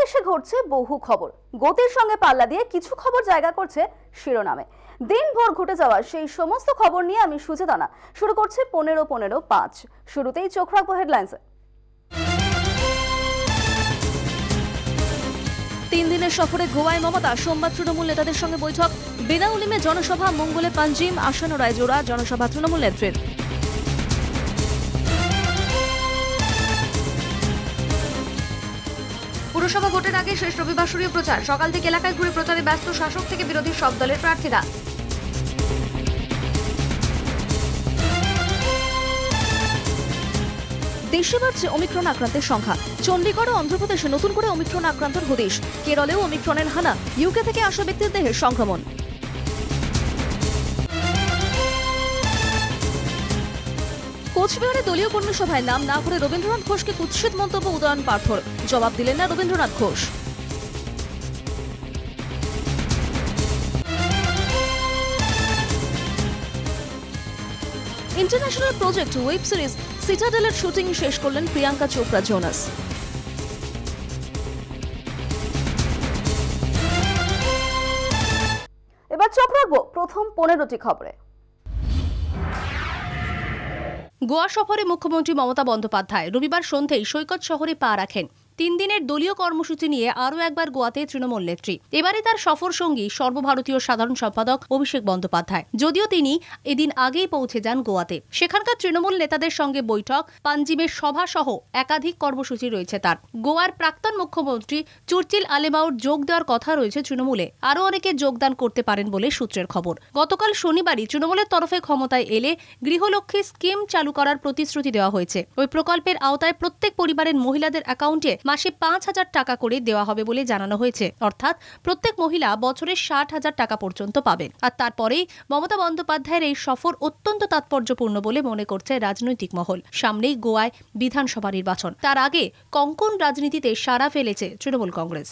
দেশে ঘটছে বহু খবর। গতির সঙ্গে পাল্লা দিয়ে কিছু খবর জায়গা করছে শিরোনামে। দিনভর ঘটে যাওয়া সেই সমস্ত খবর নিয়ে আমি সুচেতনা। শুরু করছে পনেরো পনেরো পাঁচ। শুরুতেই চোখ রাখব হেডলাইন্সে। তিন দিনের সফরে গোয়ায় মমতা, সোমবার তৃণমূল নেতাদের সঙ্গে বৈঠক। বেনাউলিমে জনসভা, মঙ্গলে পাঞ্জিম আসানো রায়জোড়া, জনসভা তৃণমূল নেত্রীর। পুরসভা ভোটের আগে শেষ রবিবাসরীয় প্রচার। সকাল থেকে এলাকায় ঘুরে প্রচারে ব্যস্ত শাসক থেকে বিরোধী সব দলের প্রার্থীরা। দেশে বাড়ছে অমিক্রণ আক্রান্তের সংখ্যা। চণ্ডীগড় ও অন্ধ্রপ্রদেশে নতুন করে অমিক্রণ আক্রান্তর হদিশ। কেরলেও অমিক্রণের হানা। ইউকে থেকে আসা ব্যক্তির দেহের সংক্রমণ। কোচবিহারে দলীয় কর্মী সভায় নাম না করে রবীন্দ্রনাথ ঘোষকে কুৎসিত মন্তব্য উদয়ন পার্থর জবাব দিলেন না Rabindranath Ghosh. International project web series সিটাডেলের shooting শেষ করলেন প্রিয়াঙ্কা চোপড়া, জোনাস। এবার চোখ রাখব প্রথম পনেরোটি খবরে। গোয়া সফরে মুখ্যমন্ত্রী মমতা বন্দ্যোপাধ্যায় রবিবার সন্ধ্যেই সৈকত শহরে পা রাখেন। তিন দিনের দলীয় কর্মসূচি নিয়ে আরও একবার গোয়াতে তৃণমূল নেত্রী। এবারে তার সফর সঙ্গী সর্বভারতীয় সাধারণ সম্পাদক অভিষেক বন্দ্যোপাধ্যায়। যদিও তিনি এদিন আগেই পৌঁছে যান গোয়াতে। সেখানকার তৃণমূল নেতাদের সঙ্গে বৈঠক পাঞ্জিমের সভা সহ একাধিক কর্মসূচি রয়েছে তার। গোয়ার প্রাক্তন মুখ্যমন্ত্রী চুর্চিল আলেমাউর যোগ দেওয়ার কথা রয়েছে তৃণমূলে। আরও অনেকে যোগদান করতে পারেন বলে সূত্রের খবর। গতকাল শনিবারই তৃণমূলের তরফে ক্ষমতায় এলে গৃহলক্ষ্মী স্কিম চালু করার প্রতিশ্রুতি দেওয়া হয়েছে। ওই প্রকল্পের আওতায় প্রত্যেক পরিবারের মহিলাদের অ্যাকাউন্টে মাসে পাঁচ হাজার টাকা করে দেওয়া হবে বলে জানানো হয়েছে। অর্থাৎ প্রত্যেক মহিলা বছরে ষাট হাজার টাকা পর্যন্ত পাবেন। আর তারপরেই মমতা বন্দ্যোপাধ্যায়ের এই সফর অত্যন্ত তাৎপর্যপূর্ণ বলে মনে করছে রাজনৈতিক মহল। সামনেই গোয়ায় বিধানসভা নির্বাচন। তার আগে কঙ্কন রাজনীতিতে সারা ফেলেছে তৃণমূল কংগ্রেস।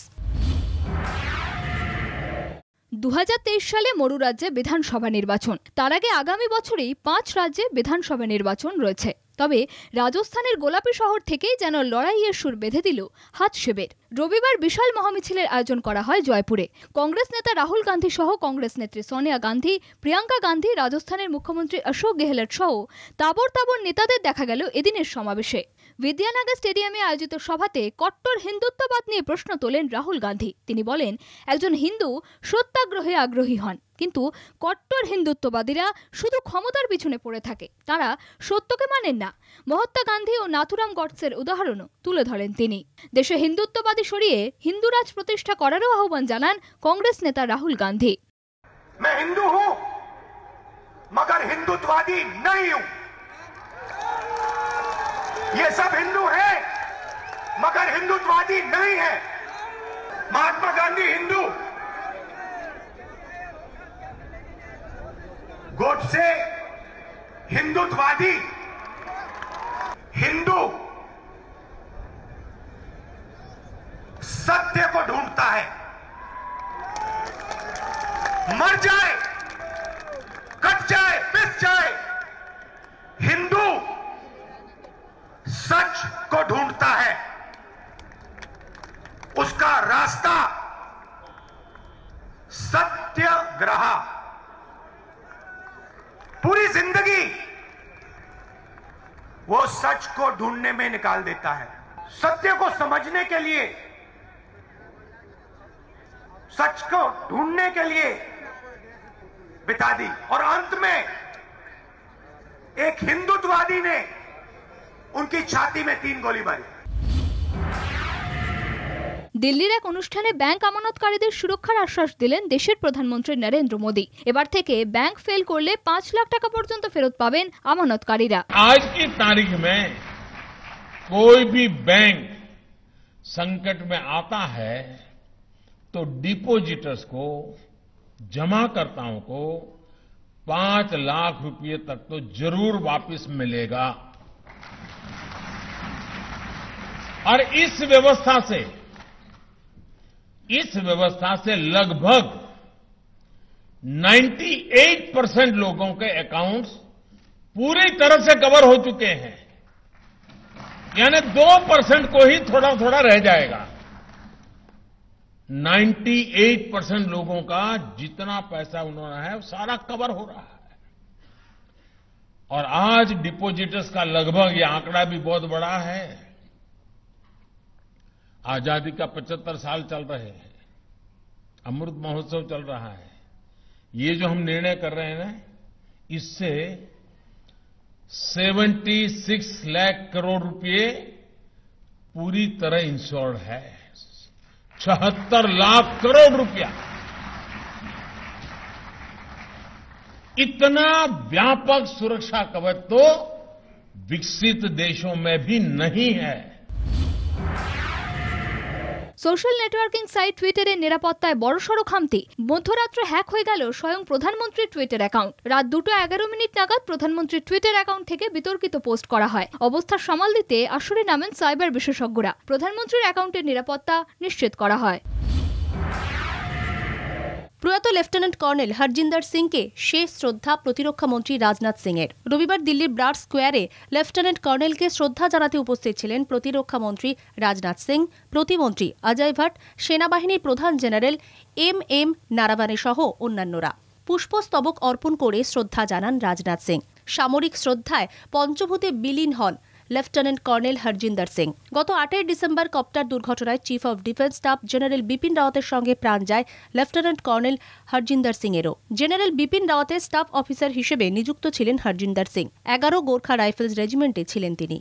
দু হাজার তেইশ সালে মরু রাজ্যে বিধানসভা নির্বাচন। তার আগে আগামী বছরেই পাঁচ রাজ্যে বিধানসভা নির্বাচন রয়েছে। তবে রাজস্থানের গোলাপি শহর থেকেই যেন লড়াইয়ের সুর বেঁধে দিল হাত শিবের। রবিবার বিশাল মহামিছিলের আয়োজন করা হয় জয়পুরে। কংগ্রেস নেতা রাহুল গান্ধী সহ কংগ্রেস নেত্রী সোনিয়া গান্ধী, প্রিয়াঙ্কা গান্ধী, রাজস্থানের মুখ্যমন্ত্রী অশোক গেহলট সহ তাবর তাবর নেতাদের দেখা গেল এদিনের সমাবেশে। বিদ্যানগর স্টেডিয়ামে আয়োজিত সভাতে কট্টর হিন্দুত্ববাদ নিয়ে প্রশ্ন তোলেন রাহুল গান্ধী। তিনি বলেন, একজন হিন্দু সত্যাগ্রহে আগ্রহী হন। কিন্তু কট্টর হিন্দুত্ববাদীরা শুধু ক্ষমতার পিছনে পড়ে থাকে তারা সত্যকে মানেন না মহাত্মা গান্ধী ও নাথুরাম গডসের উদাহরণও তুলে ধরেন তিনি দেশে হিন্দুত্ববাদী সরিয়ে হিন্দুরাজ প্রতিষ্ঠা করারও আহ্বান জানান কংগ্রেস নেতা রাহুল গান্ধী मैं हिंदू हूं मगर हिंदुत्ववादी नहीं हूं ये सब हिंदू हैं मगर हिंदुत्ववादी नहीं है महात्मा गांधी हिंदू गोडसे हिंदुत्ववादी, हिंदू सत्य को ढूंढता है। मर जाए, कट जाए, पिस जाए, हिंदू सच को ढूंढता है। उसका रास्ता सत्य सत्याग्रह। पूरी ज़िंदगी वो सच को ढूँढने में निकाल देता है। सत्य को समझने के लिए, सच को ढूँढने के लिए बिता दी। और अंत में एक हिंदुत्ववादी ने उनकी छाती में तीन गोली मारी। দিল্লির এক অনুষ্ঠানে ব্যাংক আমানতকারীদের সুরক্ষার আশ্বাস দিলেন দেশের প্রধানমন্ত্রী নরেন্দ্র মোদী এবার থেকে ব্যাংক ফেল করলে পাঁচ লাখ টাকা পর্যন্ত ফেরত পাবেন আমানতকারীরা आज की तारीख में कोई भी बैंक संकट में आता है तो डिपॉजिटर्स को जमाकर्ताओं को पांच लाख रुपए तक तो जरूर वापस मिलेगा और इस व्यवस्था से इस व्यवस्था से लगभग 98 परसेंट लोगों के अकाउंट्स पूरी तरह से कवर हो चुके हैं। यानी दो परसेंट को ही थोड़ा थोड़ा रह जाएगा। 98 परसेंट लोगों का जितना पैसा उन्होंने है, वो सारा कवर हो रहा है। और आज डिपॉजिटर्स का लगभग ये आंकड़ा भी बहुत बड़ा है। आज़ादी का 75 साल चल रहे हैं। अमृत महोत्सव चल रहा है। ये जो हम निर्णय कर रहे हैं ना, इससे 76 लाख करोड़ रुपए पूरी तरह इंश्योर्ड है। छहत्तर लाख करोड़ रुपया। इतना व्यापक सुरक्षा कवच तो विकसित देशों में भी नहीं है। সোশ্যাল নেটওয়ার্কিং সাইট টুইটারের নিরাপত্তায় বড়সড় খামতি। মধ্যরাত্রে হ্যাক হয়ে গেল স্বয়ং প্রধানমন্ত্রীর টুইটার অ্যাকাউন্ট রাত দুটো এগারো মিনিট নাগাদ প্রধানমন্ত্রীর টুইটার অ্যাকাউন্ট থেকে বিতর্কিত পোস্ট করা হয়। অবস্থা সামাল দিতে আসরে নামেন সাইবার বিশেষজ্ঞরা। প্রধানমন্ত্রীর অ্যাকাউন্টের নিরাপত্তা নিশ্চিত করা হয়। প্রয়াত লেফটেন্যান্ট কর্নেল হরজিন্দার সিংকে শেষ শ্রদ্ধা প্রতিরক্ষা মন্ত্রী রাজনাথ সিং এর রবিবার দিল্লির ব্রাড স্কোয়ারে লেফটেন্যান্ট কর্নেলকে শ্রদ্ধা জানাতে উপস্থিত ছিলেন প্রতিরক্ষা মন্ত্রী রাজনাথ সিং, প্রতিমন্ত্রী অজয় ভট্ট সেনাবাহিনীর প্রধান জেনারেল এম এম নারাবানে সহ অন্যান্যরা। পুষ্পস্তবক অর্পণ করে শ্রদ্ধা জানান রাজনাথ সিং। সামরিক শ্রদ্ধায় পঞ্চভূতে বিলীন হন লেফটেন্যান্ট কর্নেল হরজিন্দর সিং। গত আটই ডিসেম্বর কপ্টার দুর্ঘটনায় chief of defence staff general Bipin রাওয়াতের সঙ্গে প্রাণ যায় লেফটেন্যান্ট কর্নেল হরজিন্দর সিং এরও জেনারেল বিপিন রাওয়াতের স্টাফ অফিসার হিসেবে নিযুক্ত ছিলেন হরজিন্দর সিং। এগারো গোর্খা রাইফেলস রেজিমেন্টে ছিলেন তিনি।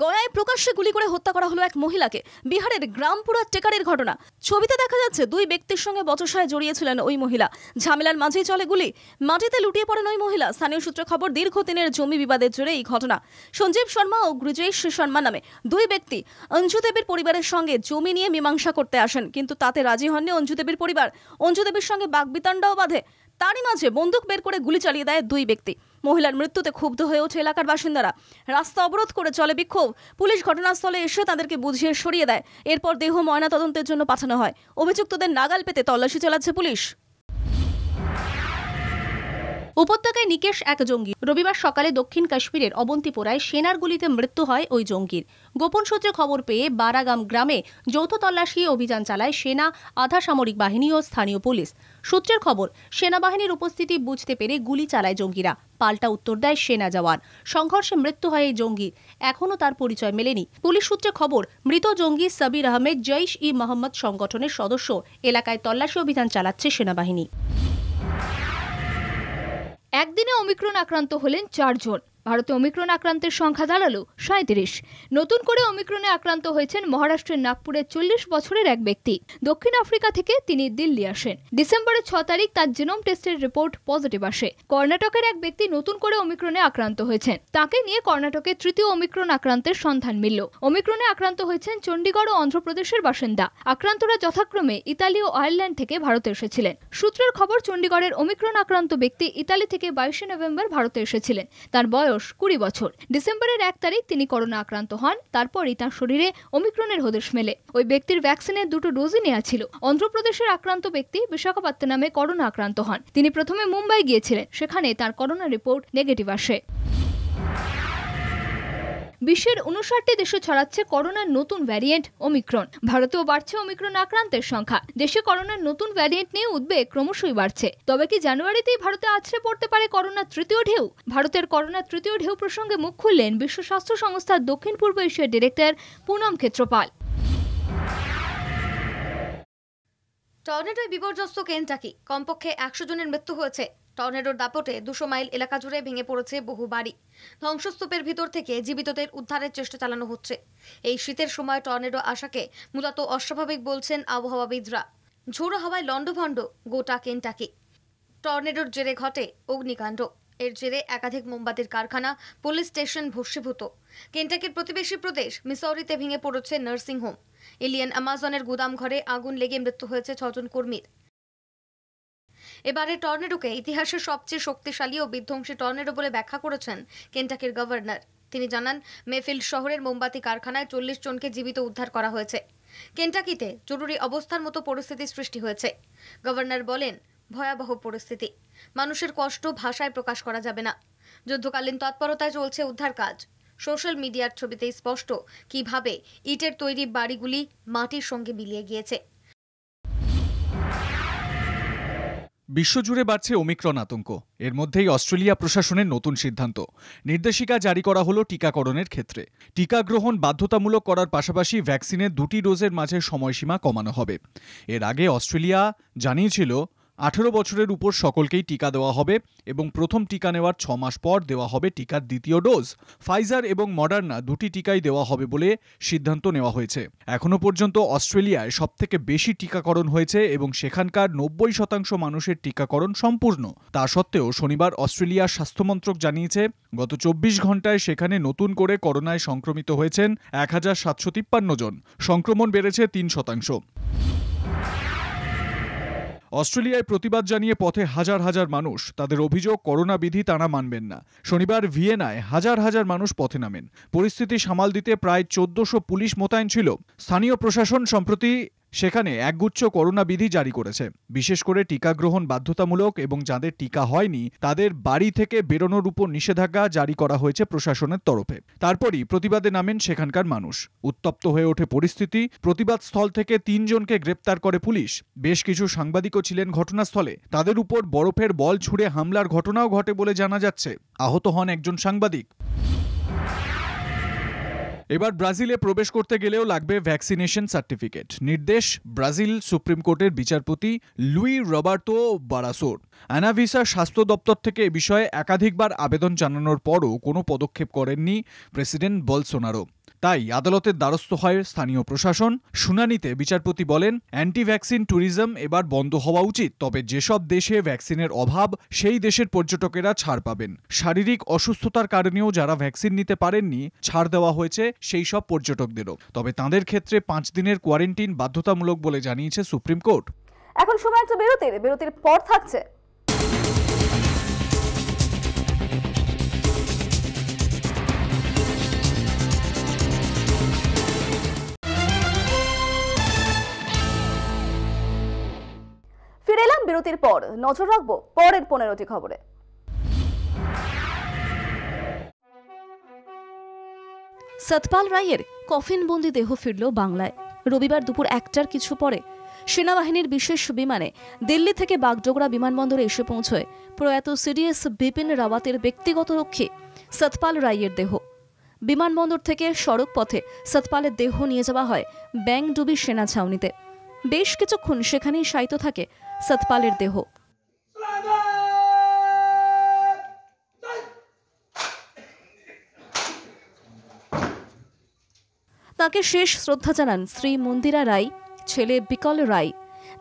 গলায় প্রকাশ্যে গুলি করে হত্যা করা হলো এক মহিলাকে। বিহারের গ্রামপুরা টেকারের ঘটনা। ছবিতে দেখা যাচ্ছে, দুই ব্যক্তির সঙ্গে বচসায় জড়িয়েছিলেন ওই মহিলা। ঝামেলার মাঝেই চলে গুলি। মাটিতে লুটিয়ে পড়েন ওই মহিলা। স্থানীয় সূত্রে খবর, দীর্ঘদিনের জমি বিবাদের জোরে এই ঘটনা। সঞ্জীব শর্মা ও গ্রিজেশ শর্মা নামে দুই ব্যক্তি অঞ্জু দেবীর পরিবারের সঙ্গে জমি নিয়ে মীমাংসা করতে আসেন, কিন্তু তাতে রাজি হননি অঞ্জু দেবীর পরিবার। অঞ্জু দেবীর সঙ্গে বাগবিতণ্ডাও বাঁধে। তারই মাঝে বন্দুক বের করে গুলি চালিয়ে দেয় দুই ব্যক্তি। মহিলার মৃত্যুতে ক্ষুব্ধ হয়ে ওঠে এলাকার বাসিন্দারা। রাস্তা অবরোধ করে চলে বিক্ষোভ। পুলিশ ঘটনাস্থলে এসে তাদেরকে বুঝিয়ে সরিয়ে দেয়। এরপর দেহ ময়না তদন্তের জন্য পাঠানো হয়। অভিযুক্তদের নাগাল পেতে তল্লাশি চালাচ্ছে পুলিশ। উপত্যকায় নিকেশ এক জঙ্গি। রবিবার সকালে দক্ষিণ কাশ্মীরের অবন্তিপোরায় সেনার গুলিতে মৃত্যু হয় ওই জঙ্গির। গোপন সূত্রে খবর পেয়ে বারাগাম গ্রামে যৌথ তল্লাশি অভিযান চালায় সেনা, আধা সামরিক বাহিনী ও স্থানীয় পুলিশ। সূত্রের খবর, সেনাবাহিনীর উপস্থিতি বুঝতে পেরে গুলি চালায় জঙ্গিরা। পাল্টা উত্তর দেয় সেনা জওয়ান। সংঘর্ষে মৃত্যু হয় এই জঙ্গি এখনও তার পরিচয় মেলেনি। পুলিশ সূত্রে খবর, মৃত জঙ্গি সাবির আহমেদ জৈশ ই মোহাম্মদ সংগঠনের সদস্য। এলাকায় তল্লাশি অভিযান চালাচ্ছে সেনাবাহিনী। একদিনে অমিক্রণ আক্রান্ত হলেন চারজন। ভারতে অমিক্রণ আক্রান্তের সংখ্যা দাঁড়াল সাঁত্রিশ নতুন করে অমিক্রণে আক্রান্ত হয়েছেন মহারাষ্ট্রের নাগপুরের চল্লিশ বছরের এক ব্যক্তি। দক্ষিণ আফ্রিকা থেকে তিনি দিল্লি আসেন। ডিসেম্বরের ছ তারিখ তার জিনোম টেস্টের রিপোর্ট পজিটিভ আসে। কর্ণাটকের এক ব্যক্তি নতুন করে অমিক্রণে আক্রান্ত হয়েছেন। তাকে নিয়ে কর্ণাটকে তৃতীয় অমিক্রণ আক্রান্তের সন্ধান মিলল। অমিক্রণে আক্রান্ত হয়েছেন চণ্ডীগড় ও অন্ধ্রপ্রদেশের বাসিন্দা। আক্রান্তরা যথাক্রমে ইতালি ও আয়ারল্যান্ড থেকে ভারতে এসেছিলেন। সূত্রের খবর, চণ্ডীগড়ের অমিক্রণ আক্রান্ত ব্যক্তি ইতালি থেকে বাইশে নভেম্বর ভারতে এসেছিলেন। তার বয়স কুড়ি বছর। ডিসেম্বরের এক তারিখ তিনি করোনা আক্রান্ত হন, তারপরই তার শরীরে অমিক্রণের হদেশ মেলে। ওই ব্যক্তির ভ্যাকসিনের দুটো ডোজই নেওয়া ছিল। অন্ধ্রপ্রদেশের আক্রান্ত ব্যক্তি বিশাখাপত্তনামে করোনা আক্রান্ত হন। তিনি প্রথমে মুম্বাই গিয়েছিলেন, সেখানে তার করোনা রিপোর্ট নেগেটিভ আসে। বিশ্বের উনষাটটি দেশে ছড়াচ্ছে করোনার নতুন ভ্যারিয়েন্ট ওমিক্রন ভারতেও বাড়ছে ওমিক্রন আক্রান্তের সংখ্যা। দেশে করোনার নতুন ভ্যারিয়েন্ট নিয়ে উদ্বেগ ক্রমশই বাড়ছে। তবে কি জানুয়ারিতেই ভারতে আছড়ে পড়তে পারে করোনার তৃতীয় ঢেউ? ভারতের করোনার তৃতীয় ঢেউ প্রসঙ্গে মুখ খুললেন বিশ্ব স্বাস্থ্য সংস্থার দক্ষিণ পূর্ব এশিয়ার ডিরেক্টর পুনম ক্ষেত্রপাল। টর্নেডোয় বিপর্যস্ত কেনটাকি কমপক্ষে একশো জনের মৃত্যু হয়েছে। টর্নেডোর দাপটে দুশো মাইল এলাকা জুড়ে ভেঙে পড়েছে বহু বাড়ি। ধ্বংসস্তূপের ভিতর থেকে জীবিতদের উদ্ধারের চেষ্টা চালানো হচ্ছে। এই শীতের সময় টর্নেডো আসাকে মূলত অস্বাভাবিক বলছেন আবহাওয়াবিদরা। ঝোড়ো হাওয়ায় লন্ডভণ্ড গোটা কেনটাকি টর্নেডোর জেরে ঘটে অগ্নিকাণ্ড। এর জেরে একাধিক মোমবাতির কারখানা, পুলিশ স্টেশন ভস্মীভূত। কেন্টাকির প্রতিবেশী প্রদেশ, মিসৌরিতে ভেঙে পড়েছে নার্সিংহোম এলিয়েন আমাজনের গুদাম ঘরে আগুন লেগে মৃত্যু হয়েছে ছজন কর্মীর। এবারে টর্নেডোকে ইতিহাসের সবচেয়ে শক্তিশালী ও বিধ্বংসী টর্নেডো বলে ব্যাখ্যা করেছেন কেন্টাকির গভর্নর। তিনি জানান, মেফিল্ড শহরের মোমবাতি কারখানায় চল্লিশ জনকে জীবিত উদ্ধার করা হয়েছে। কেন্টাকিতে জরুরি অবস্থার মতো পরিস্থিতি সৃষ্টি হয়েছে। গভর্নর বলেন ভয়াবহ পরিস্থিতি। মানুষের কষ্ট ভাষায় প্রকাশ করা যাবে না। যুদ্ধকালীন তৎপরতায় চলছে উদ্ধার কাজ। সোশ্যাল মিডিয়ার ছবিতেই স্পষ্ট কীভাবে ইটের তৈরি বাড়িগুলি মাটির সঙ্গে মিলিয়ে গিয়েছে। বিশ্বজুড়ে বাড়ছে ওমিক্রন আতঙ্ক। এর মধ্যেই অস্ট্রেলিয়া প্রশাসনের নতুন সিদ্ধান্ত। নির্দেশিকা জারি করা হলো টিকাকরণের ক্ষেত্রে। টিকা গ্রহণ বাধ্যতামূলক করার পাশাপাশি ভ্যাকসিনের দুটি ডোজের মাঝে সময়সীমা কমানো হবে। এর আগে অস্ট্রেলিয়া জানিয়েছিল আঠেরো বছরের উপর সকলকেই টিকা দেওয়া হবে এবং প্রথম টিকা নেওয়ার ছ মাস পর দেওয়া হবে টিকার দ্বিতীয় ডোজ। ফাইজার এবং মডার্না দুটি টিকাই দেওয়া হবে বলে সিদ্ধান্ত নেওয়া হয়েছে। এখনও পর্যন্ত অস্ট্রেলিয়ায় সবথেকে বেশি টিকাকরণ হয়েছে এবং সেখানকার নব্বই শতাংশ মানুষের টিকাকরণ সম্পূর্ণ। তা সত্ত্বেও শনিবার অস্ট্রেলিয়ার স্বাস্থ্যমন্ত্রক জানিয়েছে, গত চব্বিশ ঘন্টায় সেখানে নতুন করে করোনায় সংক্রমিত হয়েছেন এক হাজার সাতশো তিপ্পান্ন জন। সংক্রমণ বেড়েছে তিন শতাংশ। অস্ট্রেলিয়ায় প্রতিবাদ জানিয়ে পথে হাজার হাজার মানুষ, তাদের অভিযোগ করোনা বিধি তারা মানবেন না। শনিবার ভিয়েনায় হাজার হাজার মানুষ পথে নামেন। পরিস্থিতি সামাল দিতে প্রায় চোদ্দশো পুলিশ মোতায়েন ছিল। স্থানীয় প্রশাসন, সম্প্রতি সেখানে একগুচ্ছ করোনা বিধি জারি করেছে। বিশেষ করে টিকা গ্রহণ বাধ্যতামূলক এবং যাদের টিকা হয়নি, তাদের বাড়ি থেকে বেরোনোর উপর নিষেধাজ্ঞা জারি করা হয়েছে প্রশাসনের তরফে। তারপরই প্রতিবাদে নামেন সেখানকার মানুষ। উত্তপ্ত হয়ে ওঠে পরিস্থিতি। প্রতিবাদ স্থল থেকে তিনজনকে গ্রেপ্তার করে পুলিশ। বেশ কিছু সাংবাদিকও ছিলেন ঘটনাস্থলে। তাদের উপর বরফের বল ছুড়ে হামলার ঘটনাও ঘটে বলে জানা যাচ্ছে। আহত হন একজন সাংবাদিক। এবার ব্রাজিলে প্রবেশ করতে গেলেও লাগবে ভ্যাকসিনেশন সার্টিফিকেট নির্দেশ ব্রাজিল সুপ্রিম কোর্টের বিচারপতি লুই রবার্তো বারাসোর। অ্যানাভিসা স্বাস্থ্য দপ্তর থেকে এ বিষয়ে একাধিকবার আবেদন জানানোর পরও কোনো পদক্ষেপ করেননি প্রেসিডেন্ট বলসোনারো। তাই আদালতের দ্বারস্থ হয় স্থানীয় প্রশাসন। শুনানিতে বিচারপতি বলেন অ্যান্টি ভ্যাকসিন ট্যুরিজম এবার বন্ধ হওয়া উচিত, তবে যেসব দেশে ভ্যাকসিনের অভাব, সেই দেশের পর্যটকেরা ছাড় পাবেন। শারীরিক অসুস্থতার কারণেও যারা ভ্যাকসিন নিতে পারেননি, ছাড় দেওয়া হয়েছে সেই সব পর্যটকদেরও। তবে তাঁদের ক্ষেত্রে পাঁচ দিনের কোয়ারেন্টিন বাধ্যতামূলক বলে জানিয়েছে সুপ্রিম কোর্ট। এখন সময় একটা বিরতির বিরতির পর থাকছে। ফিরে এলাম বিরতির পর। নজর রাখব পরের পনেরোটি খবরে। সতপাল রায়ের কফিনবন্দি দেহ ফিরল বাংলায়। রবিবার দুপুর একটার কিছু পরে সেনাবাহিনীর বিশেষ বিমানে দিল্লি থেকে বাগডোগরা বিমানবন্দরে এসে পৌঁছয় প্রয়াত সিডিএস বিপিন রাওয়াতের ব্যক্তিগত রক্ষী সতপাল রায়ের দেহ। বিমানবন্দর থেকে সড়ক পথে সতপালের দেহ নিয়ে যাওয়া হয় ব্যাংডুবি সেনা ছাউনিতে। বেশ কিছুক্ষণ সেখানেই শায়িত থাকে সতপালের দেহ তাকে শেষ শ্রদ্ধা জানান শ্রী মন্দিরা রায়, ছেলে বিকল রায়।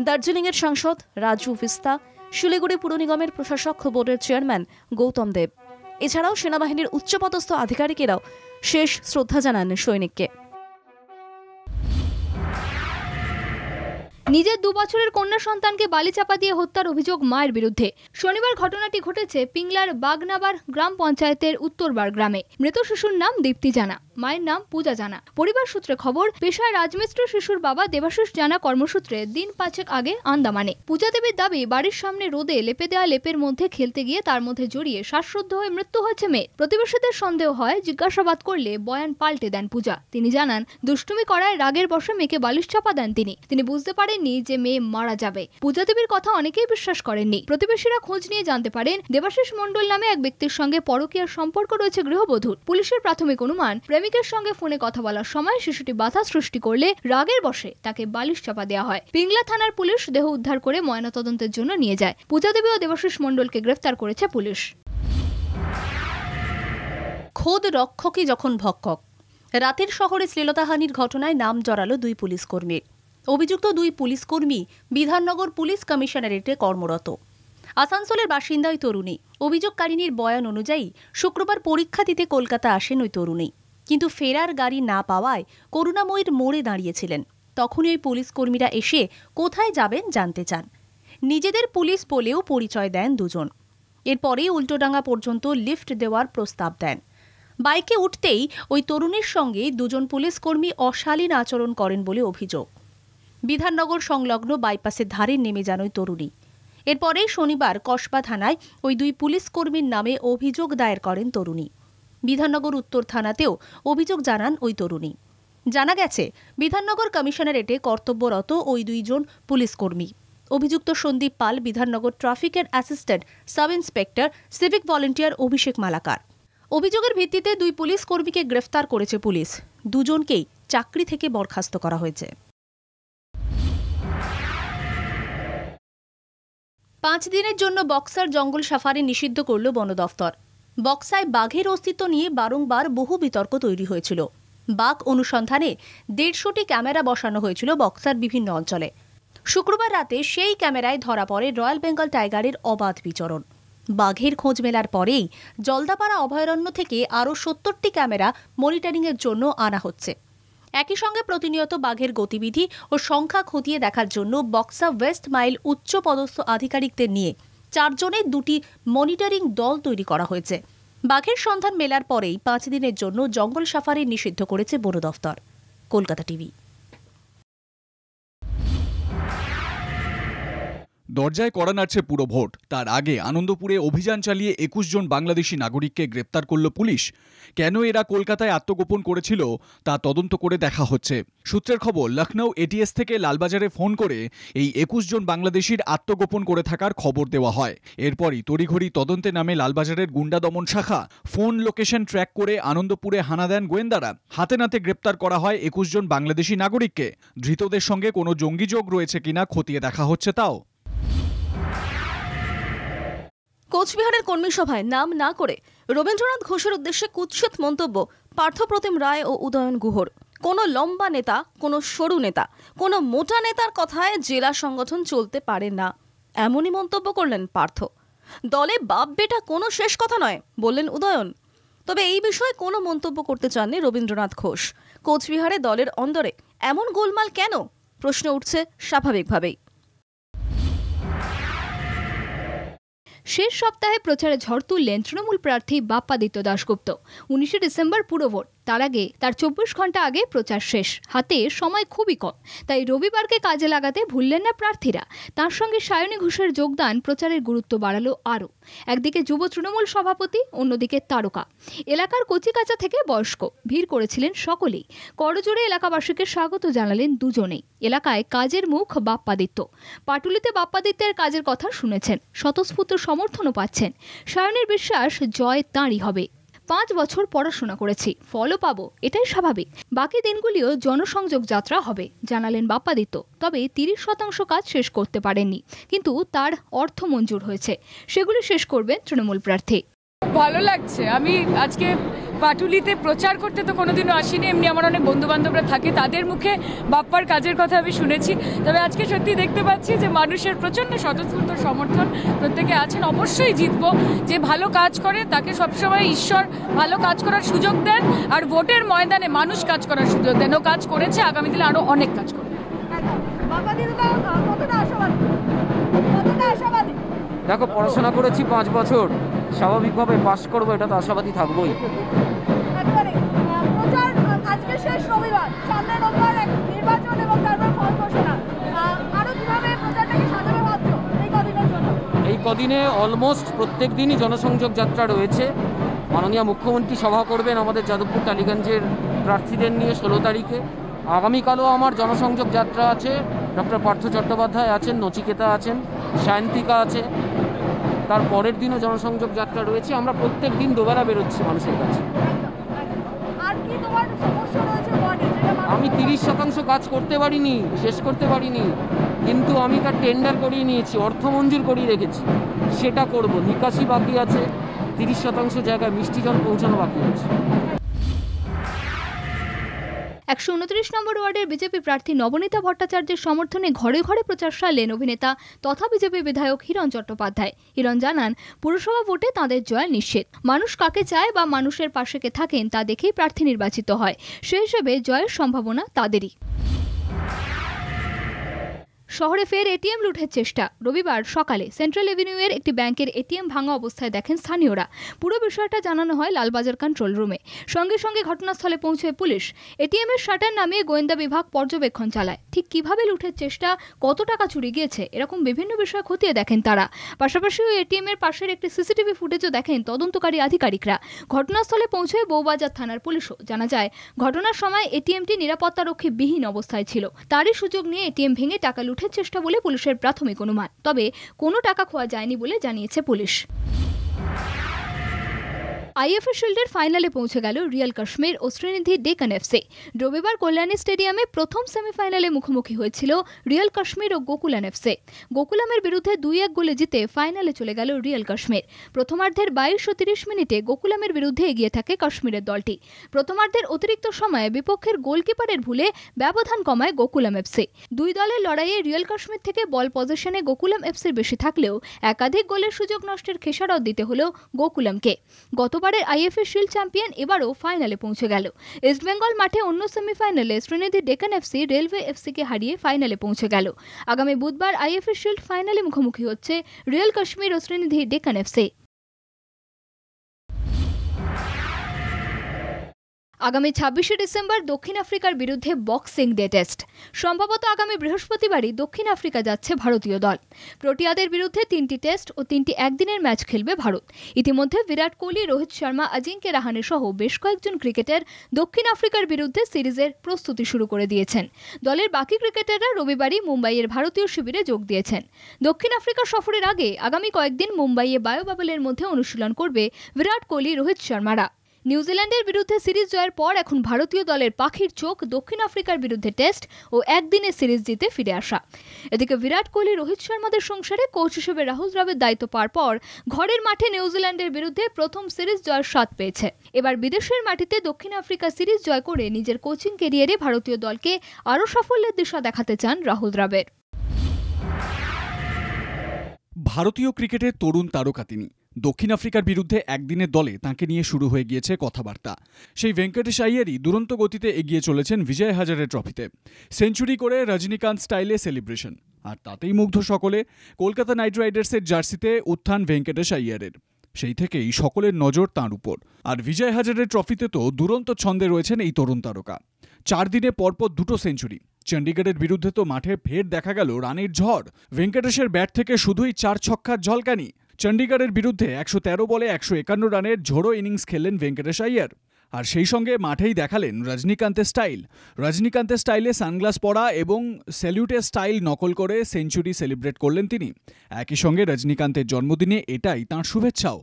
দার্জিলিংয়ের সাংসদ রাজু ভিস্তা, শিলিগুড়ি পুর নিগমের প্রশাসক বোর্ডের চেয়ারম্যান গৌতম দেব। এছাড়াও সেনাবাহিনীর উচ্চপদস্থ আধিকারিকেরাও শেষ শ্রদ্ধা জানান সৈনিককে। নিজের দু বছরের কন্যা সন্তানকে বালি চাপা দিয়ে হত্যার অভিযোগ মায়ের বিরুদ্ধে। শনিবার ঘটনাটি ঘটেছে পিংলার বাগনাবার গ্রাম পঞ্চায়েতের উত্তরবার গ্রামে। মৃত শিশুর নাম দীপ্তি জানা। মায়ের নাম পূজা জানা। পরিবার সূত্রে খবর, পেশায় রাজমিস্ত্র শিশুর বাবা দেবাশিস জানা কর্মসূত্রে দিন পাঁচেক আগে আন্দামানে। পূজা দেবীর দাবি, বাড়ির সামনে রোদে লেপে দেওয়া লেপের মধ্যে খেলতে গিয়ে তার মধ্যে জড়িয়ে শ্বাসরুদ্ধ হয়ে মৃত্যু হয়েছে মেয়ে। প্রতিবেশীদের সন্দেহ হয়, জিজ্ঞাসাবাদ করলে বয়ান পাল্টে দেন পূজা। তিনি জানান, দুষ্টুমি করায় রাগের বশে মেয়েকে বালিশ চাপা দেন তিনি। তিনি বুঝতে পারেননি যে মেয়ে মারা যাবে। পূজা দেবীর কথা অনেকেই বিশ্বাস করেননি। প্রতিবেশীরা খোঁজ নিয়ে জানতে পারেন, দেবাশিস মণ্ডল নামে এক ব্যক্তির সঙ্গে পরকীয়ার সম্পর্ক রয়েছে গৃহবধূর। পুলিশের প্রাথমিক অনুমান প্রেমিকের সঙ্গে ফোনে কথা বলার সময় শিশুটি বাধা সৃষ্টি করলে রাগের বশে তাকে বালিশ চাপা দেওয়া হয়। পিংলা থানার পুলিশ দেহ উদ্ধার করে ময়নাতদন্তের জন্য নিয়ে যায়। পূজা দেবী ও দেবাশিস মণ্ডলকে গ্রেফতার করেছে পুলিশ। খোদ রক্ষকই যখন ভক্ষক। রাতের শহরে শ্লীলতাহানির ঘটনায় নাম জড়ালো দুই পুলিশ কর্মীর অভিযুক্ত দুই পুলিশ কর্মী বিধাননগর পুলিশ কমিশনারেটে কর্মরত। আসানসোলের বাসিন্দা ওই তরুণী। অভিযোগকারিনীর বয়ান অনুযায়ী, শুক্রবার পরীক্ষা দিতে কলকাতা আসেন ওই তরুণী। কিন্তু ফেরার গাড়ি না পাওয়ায় করুণাময়ীর মোড়ে দাঁড়িয়েছিলেন। তখনই ওই পুলিশ কর্মীরা এসে কোথায় যাবেন জানতে চান। নিজেদের পুলিশ বলেও পরিচয় দেন দুজন। এরপরেই উল্টোডাঙ্গা পর্যন্ত লিফট দেওয়ার প্রস্তাব দেন। বাইকে উঠতেই ওই তরুণীর সঙ্গে দুজন পুলিশ কর্মী অশালীন আচরণ করেন বলে অভিযোগ। বিধাননগর সংলগ্ন বাইপাসের ধারে নেমে যান ওই তরুণী। এরপরেই শনিবার কসবা থানায় ওই দুই পুলিশ কর্মীর নামে অভিযোগ দায়ের করেন তরুণী। বিধাননগর উত্তর থানাতেও অভিযোগ জানান ওই তরুণী। জানা গেছে, বিধাননগর কমিশনারেটে কর্তব্যরত ওই দুইজন পুলিশ কর্মী। অভিযুক্ত সন্দীপ পাল বিধাননগর ট্রাফিকের assistant sub inspector, civic volunteer Abhishek Malakar. অভিযোগের ভিত্তিতে দুই পুলিশ কর্মীকে গ্রেফতার করেছে পুলিশ। দুজনকেই চাকরি থেকে বরখাস্ত করা হয়েছে। পাঁচ দিনের জন্য বক্সার জঙ্গল সাফারি নিষিদ্ধ করল বন দফতর। বক্সায় বাঘের অস্তিত্ব নিয়ে বারংবার বহু বিতর্ক তৈরি হয়েছিল। বাঘ অনুসন্ধানে দেড়শোটি ক্যামেরা বসানো হয়েছিল বক্সার বিভিন্ন অঞ্চলে। শুক্রবার রাতে সেই ক্যামেরায় ধরা পড়ে রয়্যাল বেঙ্গল টাইগারের অবাধ বিচরণ। বাঘের খোঁজ মেলার পরেই জলদাপাড়া অভয়ারণ্য থেকে আরও সত্তরটি ক্যামেরা মনিটরিংয়ের জন্য আনা হচ্ছে। একই সঙ্গে প্রতিনিয়ত বাঘের গতিবিধি ও সংখ্যা খতিয়ে দেখার জন্য বক্সা ওয়েস্ট মাইল উচ্চ পদস্থ আধিকারিকদের নিয়ে চারজনের দুটি মনিটরিং দল তৈরি করা হয়েছে। বাঘের সন্ধান মেলার পরেই পাঁচ দিনের জন্য জঙ্গল সাফারি নিষিদ্ধ করেছে বন দফতর কলকাতা টিভি। দরজায় করা নাড়ছে পুরো ভোট। তার আগে আনন্দপুরে অভিযান চালিয়ে একুশ জন বাংলাদেশি নাগরিককে গ্রেপ্তার করল পুলিশ। কেন এরা কলকাতায় আত্মগোপন করেছিল তা তদন্ত করে দেখা হচ্ছে। সূত্রের খবর লখনৌ এটিএস থেকে লালবাজারে ফোন করে এই একুশ জন বাংলাদেশির আত্মগোপন করে থাকার খবর দেওয়া হয়। এরপরই তড়িঘড়ি তদন্তে নামে লালবাজারের গুন্ডা দমন শাখা ফোন লোকেশন ট্র্যাক করে আনন্দপুরে হানা দেন গোয়েন্দারা। হাতে নাতে গ্রেপ্তার করা হয় একুশ জন বাংলাদেশি নাগরিককে। ধৃতদের সঙ্গে কোনো জঙ্গিযোগ রয়েছে কিনা খতিয়ে দেখা হচ্ছে তাও। কোচবিহারের কর্মী সভায় নাম না করে রবীন্দ্রনাথ ঘোষের উদ্দেশ্যে কুৎসিত মন্তব্য পার্থপ্রতিম রায় ও উদয়ন গুহর। কোনো লম্বা নেতা, কোনো সরু নেতা, কোনো মোটা নেতার কথায় জেলা সংগঠন চলতে পারে না। এমনই মন্তব্য করলেন পার্থ। দলে বাপ বেটা কোনো শেষ কথা নয়, বললেন উদয়ন। তবে এই বিষয়ে কোনো মন্তব্য করতে চাননি রবীন্দ্রনাথ ঘোষ। কোচবিহারে দলের অন্দরে এমন গোলমাল কেন? প্রশ্ন উঠছে স্বাভাবিকভাবেই। শেষ সপ্তাহে প্রচারে ঝড় তুললেন তৃণমূল প্রার্থী বাপ্পাদিত্য দাশগুপ্ত। উনিশে ডিসেম্বর পুরো ভোট তার আগে তার চব্বিশ ঘণ্টা আগে প্রচার শেষ। হাতে সময় খুবই কম। তাই রবিবারকে কাজে লাগাতে ভুললেন না প্রার্থীরা। তার সঙ্গে সায়নী ঘোষের যোগদান প্রচারের গুরুত্ব বাড়ালো আরও। একদিকে যুব তৃণমূল সভাপতি, অন্যদিকে তারকা। এলাকার কচিকাচা থেকে বয়স্ক। ভিড় করেছিলেন সকলেই। করজোড়ে এলাকাবাসীকে স্বাগত জানালেন দুজনেই। এলাকায় কাজের মুখ বাপ্পাদিত্য। পাটুলিতে বাপ্পাদিত্যের কাজের কথা শুনেছেন। স্বতঃস্ফূর্ত সমর্থনও পাচ্ছেন। সায়নের বিশ্বাস, জয় তাঁরই হবে। পাঁচ বছর পড়াশোনা করেছি। ফলও পাবো, এটাই স্বাভাবিক। বাকি দিনগুলিও জনসংযোগ যাত্রা হবে, জানালেন বাপ্পাদিত্য। তবে তিরিশ শতাংশ কাজ শেষ করতে পারেননি, কিন্তু তার অর্থ মঞ্জুর হয়েছে। সেগুলি শেষ করবেন তৃণমূল প্রার্থী। ভালো লাগছে। আমি আজকে পাটুলিতে প্রচার করতে তো কোনোদিনও আসিনি এমনি আমার অনেক বন্ধু বান্ধবরা থাকে তাদের মুখে বাপ্পার কাজের কথা আমি শুনেছি। তবে আজকে সত্যি দেখতে পাচ্ছি যে মানুষের প্রচণ্ড স্বতঃস্ফূর্ত সমর্থন প্রত্যেকে আছেন। অবশ্যই জিতবো। যে ভালো কাজ করে তাকে সবসময় ঈশ্বর ভালো কাজ করার সুযোগ দেন আর ভোটের ময়দানে মানুষ কাজ করার সুযোগ দেন। ও কাজ করেছে আগামী দিনে আরও অনেক কাজ করবে। দেখো পড়াশোনা করেছি পাঁচ বছর। স্বাভাবিকভাবে পাশ করব এটা তো আশাবাদী থাকবোই। একেবারে আহ, প্রচার আহ, আজকে শেষ রবিবার সামনে রোববার নির্বাচন এবং তারপর ফল ঘোষণা। আরও কীভাবে প্রচারটাকে সাজাবে ভাবছ এই কদিনের জন্য? এই কদিনে অলমোস্ট প্রত্যেক দিনই জনসংযোগ যাত্রা রয়েছে। মাননীয় মুখ্যমন্ত্রী সভা করবেন আমাদের যাদবপুর টালিগঞ্জের প্রার্থীদের নিয়ে ষোলো তারিখে। আগামীকালও আমার জনসংযোগ যাত্রা আছে। ডক্টর পার্থ চট্টোপাধ্যায় আছেন নচিকেতা আছেন সায়ন্তিকা আছে। তার পরের দিনও জনসংযোগ যাত্রা রয়েছে। আমরা প্রত্যেক দিন দুবেলা বেরোচ্ছি মানুষের কাছে। আমি তিরিশ শতাংশ কাজ করতে পারিনি শেষ করতে পারিনি। কিন্তু আমি তার টেন্ডার করিয়ে নিয়েছি অর্থ মঞ্জুর করিয়ে রেখেছি। সেটা করব। নিকাশি বাকি আছে তিরিশ শতাংশ জায়গায় মিষ্টি জল পৌঁছানো বাকি আছে। একশো উনত্রিশ নম্বর ওয়ার্ডের বিজেপি প্রার্থী নবনীতা ভট্টাচার্যের সমর্থনে ঘরে ঘরে প্রচার সারলেন অভিনেতা তথা বিজেপি বিধায়ক হিরণ চট্টোপাধ্যায়। হিরণ জানান, পুরসভা ভোটে তাঁদের জয় নিশ্চিত। মানুষ কাকে চায় বা মানুষের পাশে কে থাকেন তা দেখেই প্রার্থী নির্বাচিত হয়। সে হিসেবে জয়ের সম্ভাবনা তাদেরই। শহরে ফের এটিএম লুটের চেষ্টা। রবিবার সকালে সেন্ট্রাল এভিনিউয়ের একটি ব্যাংকের এটিএম ভাঙা অবস্থায় দেখেন স্থানীয়রা। পুরো বিষয়টা জানানো হয় লালবাজার কন্ট্রোল রুমে। সঙ্গে সঙ্গে ঘটনাস্থলে পৌঁছয় পুলিশ এটিএম এর শাটার নামিয়ে গোয়েন্দা বিভাগ পর্যবেক্ষণ চালায়। ঠিক কীভাবে লুটের চেষ্টা, কত টাকা চুরি গিয়েছে, এরকম বিভিন্ন বিষয় খতিয়ে দেখেন তারা। পাশাপাশি ওই এটিএম এর পাশের একটি সিসিটিভি ফুটেজও দেখেন তদন্তকারী আধিকারিকরা। ঘটনাস্থলে পৌঁছয় বৌবাজার থানার পুলিশও জানা যায়, ঘটনার সময় এটিএমটি নিরাপত্তারক্ষী বিহীন অবস্থায় ছিল। তারই সুযোগ নিয়ে এটিএম ভেঙে টাকা লুঠের চেষ্টা বলে পুলিশের প্রাথমিক অনুমান তবে কোনো টাকা খোয়া যায়নি বলে জানিয়েছে পুলিশ। আইএফএ শিল্ডের ফাইনালে পৌঁছে গেল রিয়াল কাশ্মীর ও শ্রীনিধি ডেকান এফসি রবিবার কল্যাণী স্টেডিয়ামে প্রথম সেমিফাইনালে মুখোমুখি হয়েছিল রিয়াল কাশ্মীর ও গোকুলান এফসি গোকুলামের বিরুদ্ধে দুই এক গোলে জিতে ফাইনালে চলে গেল রিয়াল কাশ্মীর। প্রথমার্ধের বাইশ ও তিরিশ মিনিটে গোকুলামের বিরুদ্ধে এগিয়ে থাকে কাশ্মীরের দলটি। প্রথমার্ধের অতিরিক্ত সময়ে বিপক্ষের গোলকিপারের ভুলে ব্যবধান কমায় গোকুলাম এফসি দুই দলের লড়াইয়ে রিয়াল কাশ্মীর থেকে বল পজিশনে গোকুলাম এফসির বেশি থাকলেও একাধিক গোলের সুযোগ নষ্টের খেসারত দিতে হলো গোকুলামকে। গতবারের আইএফএ শিল্ড চ্যাম্পিয়ন এবারও ফাইনালে পৌঁছে গেল। ইস্টবেঙ্গল মাঠে অন্য সেমিফাইনালে শ্রীনিধি ডেকান এফসি, রেলওয়ে এফসিকে হারিয়ে ফাইনালে পৌঁছে গেল। আগামী বুধবার আইএফএ শিল্ড ফাইনালে মুখোমুখি হচ্ছে রিয়েল কাশ্মীর ও শ্রীনিধি ডেকান এফসি। আগামী ছাব্বিশে ডিসেম্বর দক্ষিণ আফ্রিকার বিরুদ্ধে বক্সিং ডে টেস্ট। সম্ভবত আগামী বৃহস্পতিবারই দক্ষিণ আফ্রিকা যাচ্ছে ভারতীয় দল। প্রোটিয়াদের বিরুদ্ধে তিনটি টেস্ট ও তিনটি একদিনের ম্যাচ খেলবে ভারত। ইতিমধ্যে বিরাট কোহলি, রোহিত শর্মা আজিঙ্কে রাহানে সহ বেশ কয়েকজন ক্রিকেটার দক্ষিণ আফ্রিকার বিরুদ্ধে সিরিজের প্রস্তুতি শুরু করে দিয়েছেন। দলের বাকি ক্রিকেটাররা রবিবারই মুম্বাইয়ের ভারতীয় শিবিরে যোগ দিয়েছেন। দক্ষিণ আফ্রিকা সফরের আগে আগামী কয়েকদিন মুম্বাইয়ে বায়োবাবলের মধ্যে অনুশীলন করবে বিরাট কোহলি, রোহিত শর্মারা। নিউজিল্যান্ডের বিরুদ্ধে সিরিজ জয়ের পর এখন ভারতীয় দলের পাখির চোখ দক্ষিণ আফ্রিকার বিরুদ্ধে টেস্ট ও একদিনের সিরিজ জিতে ফিরে আসা। এদিকে বিরাট কোহলি, রোহিত শর্মাদের সংসারে কোচ হিসেবে রাহুল দ্রাবের দায়িত্ব পাওয়ার পর ঘরের মাঠে নিউজিল্যান্ডের বিরুদ্ধে প্রথম সিরিজ জয়ের স্বাদ পেয়েছে। এবার বিদেশের মাটিতে দক্ষিণ আফ্রিকা সিরিজ জয় করে নিজের কোচিং কেরিয়ারে ভারতীয় দলকে আরও সাফল্যের দিশা দেখাতে চান রাহুল দ্রাবের ভারতীয় ক্রিকেটের তরুণ তারকা তিনি। দক্ষিণ আফ্রিকার বিরুদ্ধে একদিনের দলে তাঁকে নিয়ে শুরু হয়ে গিয়েছে কথাবার্তা। সেই ভেঙ্কটেশ আইয়ারই দুরন্ত গতিতে এগিয়ে চলেছেন বিজয় হাজারের ট্রফিতে। সেঞ্চুরি করে রজনীকান্ত স্টাইলে সেলিব্রেশন। আর তাতেই মুগ্ধ সকলে কলকাতা নাইট রাইডার্সের জার্সিতে উত্থান ভেঙ্কটেশ আইয়ারের। সেই থেকেই সকলের নজর তাঁর উপর। আর বিজয় হাজারের ট্রফিতে তো দুরন্ত ছন্দে রয়েছেন এই তরুণ তারকা। চার দিনে পরপর দুটো সেঞ্চুরি। চণ্ডীগড়ের বিরুদ্ধে তো মাঠে ফের দেখা গেল রানের ঝড়। ভেঙ্কটেশের ব্যাট থেকে শুধুই চার ছক্কার ঝলকানি। চণ্ডীগড়ের বিরুদ্ধে একশো তেরো বলে একশো একান্ন রানের ঝোড়ো ইনিংস খেললেন ভেঙ্কটেশ আইয়ার। আর সেই সঙ্গে মাঠেই দেখালেন রজনীকান্তের স্টাইল। রজনীকান্তের স্টাইলে সানগ্লাস পরা এবং স্যালিউটের স্টাইল নকল করে সেঞ্চুরি সেলিব্রেট করলেন তিনি। একই সঙ্গে রজনীকান্তের জন্মদিনে এটাই তাঁর শুভেচ্ছাও।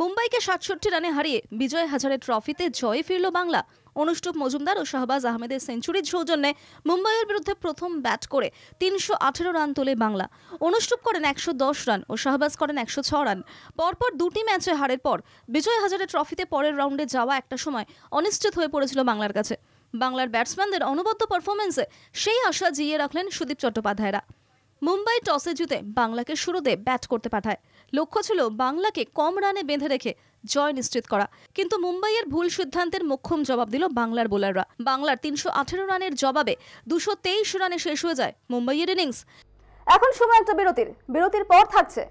মুম্বাইকে সাতষট্টি রানে হারিয়ে বিজয় হাজারে ট্রফিতে জয়ে ফিরল বাংলা। অনুষ্ঠুপ মজুমদার ও শাহবাজ আহমেদের সেঞ্চুরির সৌজন্যে মুম্বাইয়ের বিরুদ্ধে প্রথম ব্যাট করে তিনশো আঠেরো রান তোলে বাংলা। অনুষ্ঠুপ করেন একশো দশ রান ও শাহবাজ করেন একশো রান। পরপর দুটি ম্যাচে হারের পর বিজয় হাজারে ট্রফিতে পরের রাউন্ডে যাওয়া একটা সময় অনিশ্চিত হয়ে পড়েছিল বাংলার কাছে। বাংলার ব্যাটসম্যানদের অনবদ্য পারফরমেন্সে সেই আশা জিইয়ে রাখলেন সুদীপ চট্টোপাধ্যায়রা। মুম্বাই টসে জিতে বাংলাকে শুরুতে ব্যাট করতে পাঠায়। লক্ষ্য ছিল বাংলাকে কম রানে বেঁধে রেখে জয় নিশ্চিত করা। কিন্তু মুম্বাইয়ের ভুল সিদ্ধান্তের মোক্ষম জবাব দিল বাংলার বোলাররা। বাংলার তিনশো আঠেরো রানের জবাবে দুশো রানে শেষ হয়ে যায় মুম্বাইয়ের ইনিংস। এখন সময় একটা বিরতির। বিরতির পর থাকছে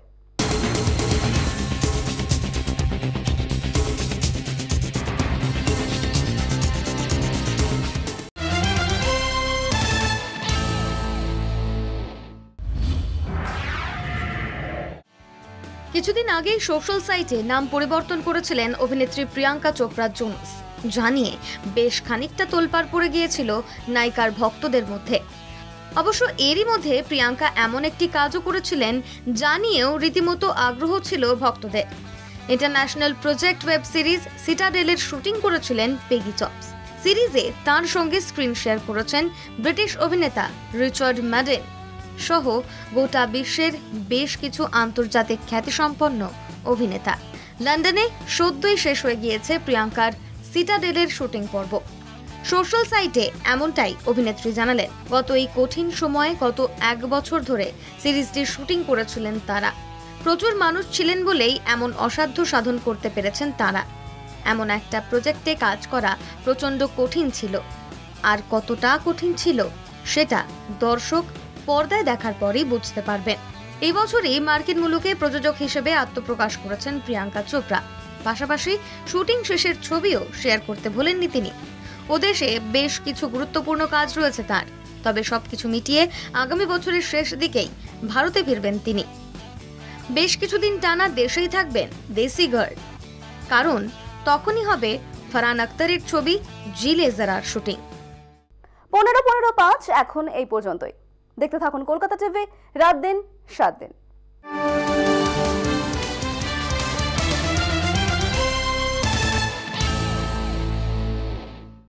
কিছুদিন আগেই সোশ্যাল সাইটে নাম পরিবর্তন করেছিলেন অভিনেত্রী প্রিয়াঙ্কা চোপড়া জোনস। জানিয়ে বেশ খানিকটা তোলপাড় পড়ে গিয়েছিল নায়িকার ভক্তদের মধ্যে। অবশ্য এরই মধ্যে প্রিয়াঙ্কা এমন একটি কাজও করেছিলেন জানিয়েও রীতিমতো আগ্রহ ছিল ভক্তদের। ইন্টারন্যাশনাল প্রজেক্ট ওয়েব সিরিজ সিটাডেলের শুটিং করেছিলেন পেগি চপস। সিরিজে তার সঙ্গে স্ক্রিন শেয়ার করেছেন ব্রিটিশ অভিনেতা রিচার্ড ম্যাডেন। সহ গোটা বিশ্বের বেশ কিছু আন্তর্জাতিক খ্যাতিসম্পন্ন অভিনেতা। লন্ডনে সদ্যই শেষ হয়ে গিয়েছে প্রিয়াঙ্কার সিটাডেলের শুটিং পর্ব। সোশ্যাল সাইটে এমনটাই অভিনেত্রী জানালেন, গত এই কঠিন সময়ে গত এক বছর ধরে সিরিজটির শুটিং করেছিলেন তারা। প্রচুর মানুষ ছিলেন বলেই এমন অসাধ্য সাধন করতে পেরেছেন তারা। এমন একটা প্রজেক্টে কাজ করা প্রচণ্ড কঠিন ছিল। আর কতটা কঠিন ছিল, সেটা দর্শক পর্দায় দেখার পরেই বুঝতে পারবেন। এই বছরই মার্কিন মুলুকে প্রযোজক হিসেবে আত্মপ্রকাশ করেছেন প্রিয়াঙ্কা চোপড়া। পাশাপাশি শুটিং শেষের ছবিও শেয়ার করতে ভোলেননি তিনি। ওদেশে বেশ কিছু গুরুত্বপূর্ণ কাজ রয়েছে তার। তবে সবকিছু মিটিয়ে আগামী বছরের শেষ দিকেই ভারতে ফিরবেন তিনি। বেশ কিছুদিন টানা দেশেই থাকবেন দেশি গার্ল কারণ তখনই হবে ফারহান আক্তারের ছবি জিলে জারার শুটিং। পনেরো পনেরো পাঁচ, এখন এই পর্যন্তই। দেখতে থাকুন কলকাতা টিভি রাত দিন সাত দিন।